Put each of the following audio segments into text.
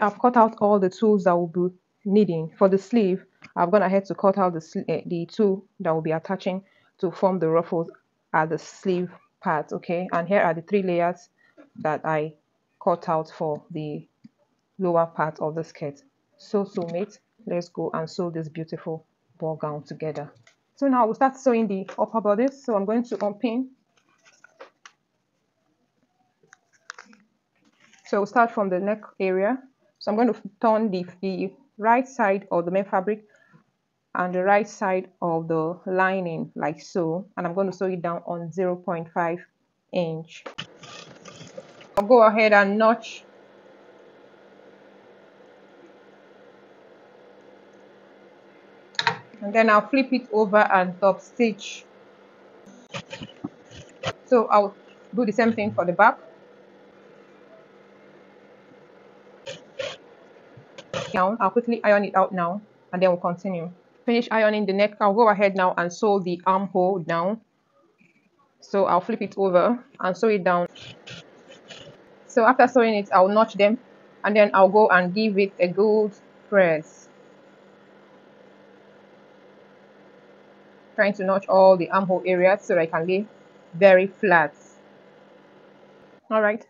I've cut out all the tools that we'll be needing. For the sleeve, I've gone ahead to cut out the, uh, the tulle that will be attaching to form the ruffles at the sleeve part, okay? And here are the three layers that I cut out for the lower part of the skirt. So, so mate, let's go and sew this beautiful ball gown together. So now we'll start sewing the upper bodice. So I'm going to unpin. So we'll start from the neck area. So I'm going to turn the, the right side of the main fabric and the right side of the lining like so. And I'm going to sew it down on 0.5 inch. I'll go ahead and notch and then I'll flip it over and top stitch so I'll do the same thing for the back I'll quickly iron it out now and then we'll continue. Finish ironing the neck. I'll go ahead now and sew the armhole down. So I'll flip it over and sew it down. So after sewing it I'll notch them and then I'll go and give it a good press. Trying to notch all the armhole areas so that I can lay very flat. All right,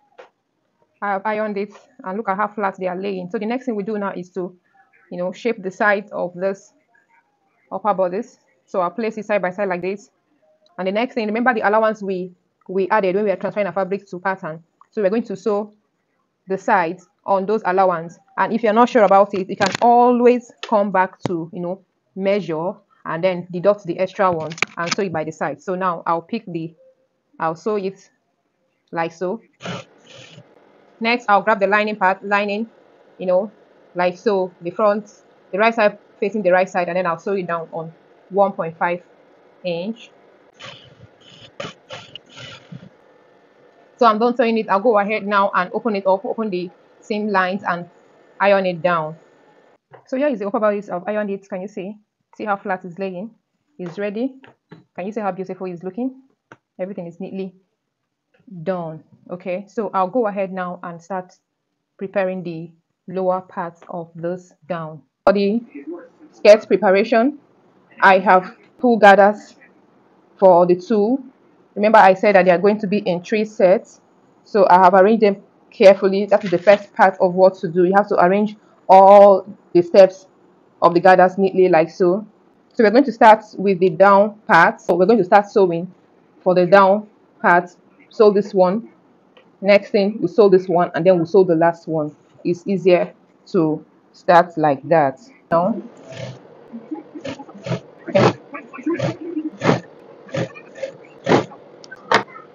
I have ironed it and look at how flat they are laying. So the next thing we do now is to, you know, shape the sides of this upper bodice. So I'll place it side by side like this. And the next thing, remember the allowance we, we added when we are transferring our fabric to pattern. So we're going to sew the sides on those allowance. And if you're not sure about it, you can always come back to, you know, measure and then deduct the extra ones and sew it by the side. So now I'll pick the, I'll sew it like so. Next, I'll grab the lining part, lining, you know, like so, the front, the right side facing the right side, and then I'll sew it down on 1.5 inch. So I'm done sewing it. I'll go ahead now and open it up, open the seam lines and iron it down. So here is the upper bodice of ironed it. Can you see? See how flat it's laying? It's ready. Can you see how beautiful it's looking? Everything is neatly done. Okay, so I'll go ahead now and start preparing the lower parts of this gown. For the skirt preparation, I have pull gathers for the two. Remember I said that they are going to be in three sets. So I have arranged them carefully. That is the first part of what to do. You have to arrange all the steps of the gathers neatly like so. So we're going to start with the down part. So we're going to start sewing for the down part. Sew this one. Next thing, we sew this one and then we sew the last one. It's easier to start like that. Now,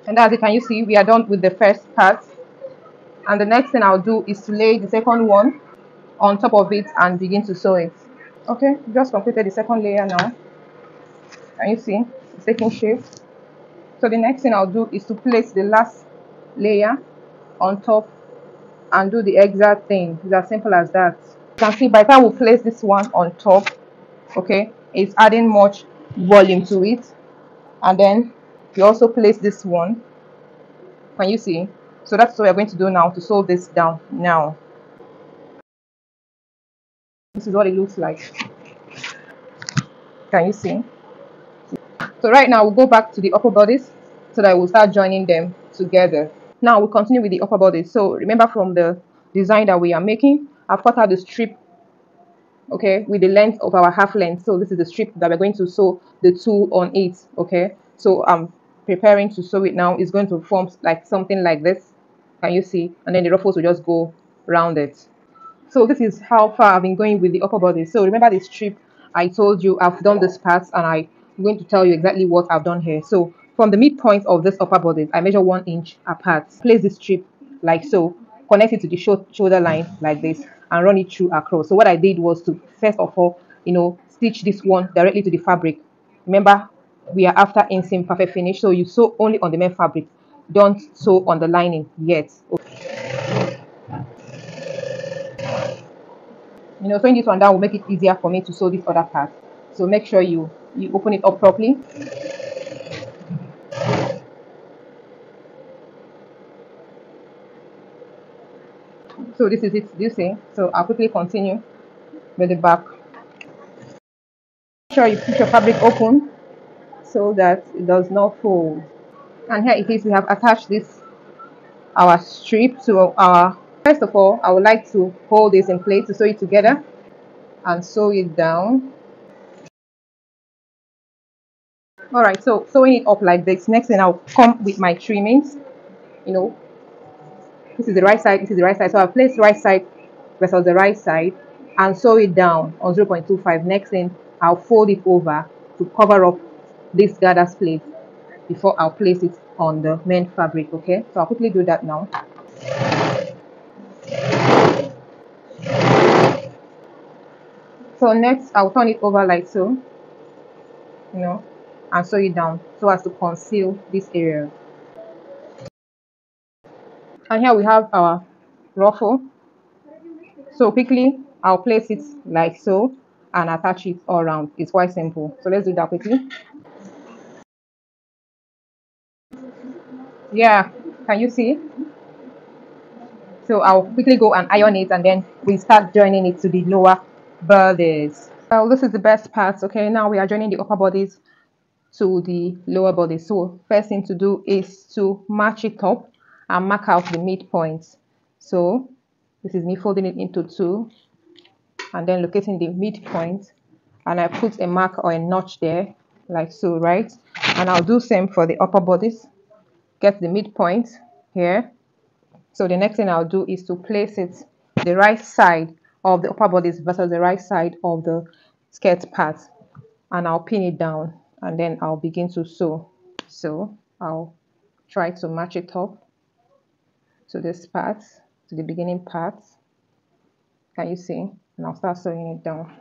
and as you can you see, we are done with the first part. And the next thing I'll do is to lay the second one on top of it and begin to sew it okay just completed the second layer now can you see it's taking shape so the next thing i'll do is to place the last layer on top and do the exact thing. It's as simple as that. You can see by the time we place this one on top okay it's adding much volume to it. And then you also place this one. Can you see? So that's what we're going to do now to sew this down now. This is what it looks like. Can you see so right now we'll go back to the upper bodice so that we'll start joining them together. Now we'll continue with the upper bodice so remember from the design that we are making i've cut out the strip okay with the length of our half length. So this is the strip that we're going to sew the two on it okay? So i'm preparing to sew it now. It's going to form like something like this. Can you see? And then the ruffles will just go around it. So this is how far I've been going with the upper body. So remember the strip I told you I've done this part and I'm going to tell you exactly what I've done here. So from the midpoint of this upper body, I measure one inch apart. Place the strip like so, connect it to the shoulder line like this and run it through across. So what I did was to first of all, you know, stitch this one directly to the fabric. Remember, we are after inseam perfect finish. So you sew only on the main fabric. Don't sew on the lining yet. Okay. you know sewing this one down will make it easier for me to sew this other part so make sure you you open it up properly So this is it, you see? So I'll quickly continue with the back. Make sure you keep your fabric open so that it does not fold. And here it is, we have attached this our strip to our first of all I would like to hold this in place to sew it together and sew it down all right so sewing it up like this next thing I'll come with my trimmings you know. This is the right side this is the right side. So I'll place right side versus the right side and sew it down on 0.25 next thing I'll fold it over to cover up this gather place before I'll place it on the main fabric okay? So I'll quickly do that now. So next I'll turn it over like so you know and sew it down so as to conceal this area. And here we have our ruffle so quickly I'll place it like so and attach it all around it's quite simple. So let's do that quickly. Yeah can you see? So I'll quickly go and iron it and then we start joining it to the lower bodies. Well this is the best part okay? Now we are joining the upper bodice to the lower body. So first thing to do is to match it up and mark out the midpoints so this is me folding it into two and then locating the midpoint. And I put a mark or a notch there like so right? And I'll do same for the upper bodice. Get the midpoint here. So the next thing I'll do is to place it the right side of the upper bodice versus the right side of the skirt part. And I'll pin it down and then I'll begin to sew. So I'll try to match it up to this part, to the beginning part. Can you see? And I'll start sewing it down.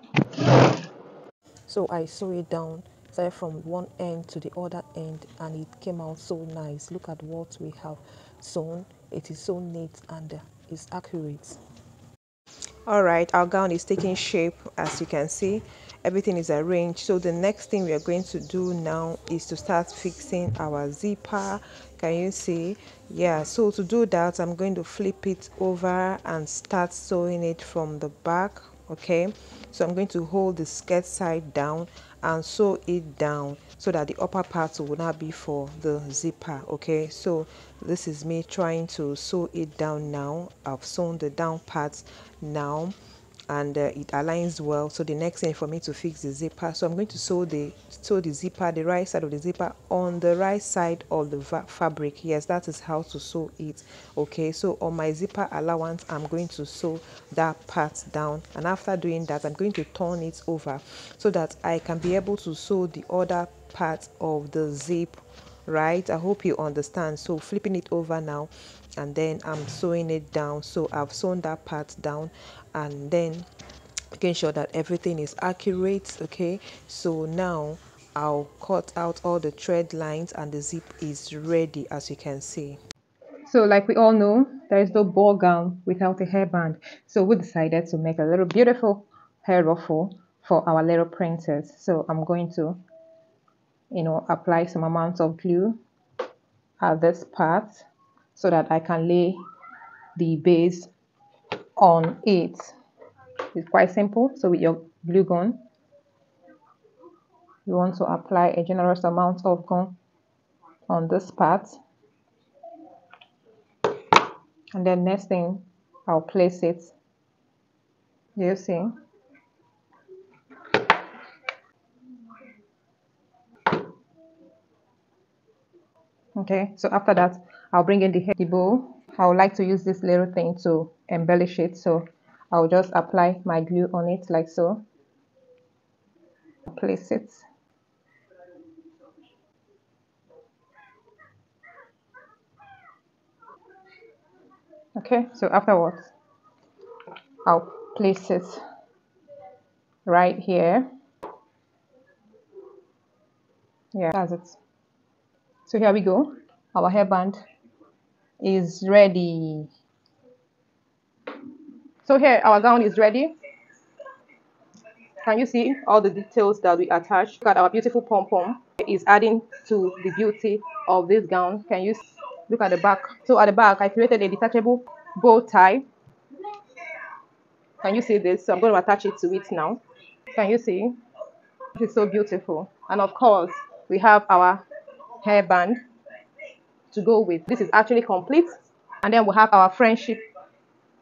So I sew it down started from one end to the other end and it came out so nice look at what we have sewn it is so neat and uh, it's accurate all right our gown is taking shape as you can see everything is arranged. So the next thing we are going to do now is to start fixing our zipper. Can you see? Yeah so to do that i'm going to flip it over and start sewing it from the back okay? So i'm going to hold the skirt side down and sew it down so that the upper part will not be for the zipper okay? So this is me trying to sew it down now. I've sewn the down parts now and uh, it aligns well. So the next thing for me to fix the zipper so i'm going to sew the sew the zipper the right side of the zipper on the right side of the fabric. Yes that is how to sew it. Okay so on my zipper allowance i'm going to sew that part down. And after doing that i'm going to turn it over so that i can be able to sew the other part of the zip right? I hope you understand. So flipping it over now and then i'm sewing it down. So i've sewn that part down and then making sure that everything is accurate okay? So now I'll cut out all the thread lines and the zip is ready as you can see. So like we all know there is no ball gown without a hairband. So we decided to make a little beautiful hair ruffle for our little princess. So I'm going to you know apply some amount of glue at this part so that I can lay the base on it. It's quite simple. So with your glue gun, you want to apply a generous amount of gum on this part. And then next thing, I'll place it. You see? Okay, so after that, I'll bring in the head bowl I would like to use this little thing to embellish it. So I'll just apply my glue on it like so. Place it. Okay so afterwards I'll place it right here. Yeah that's it so here we go our hairband is ready. So here our gown is ready. Can you see all the details that we attached? Look at our beautiful pom-pom is adding to the beauty of this gown. Can you look at the back? So at the back, I created a detachable bow tie Can you see this? So I'm going to attach it to it now. Can you see? It's so beautiful. And of course, we have our hairband to go with. This is actually complete. And then we have our friendship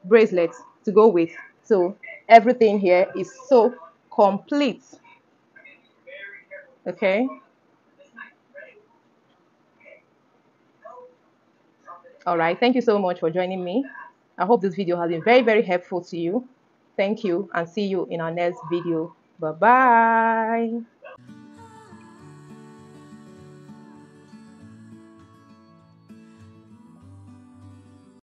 bracelet to go with. So everything here is so complete. Okay. All right. Thank you so much for joining me. I hope this video has been very, very helpful to you. Thank you and see you in our next video. Bye-bye.